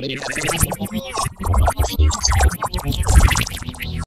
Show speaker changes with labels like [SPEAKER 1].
[SPEAKER 1] Radio.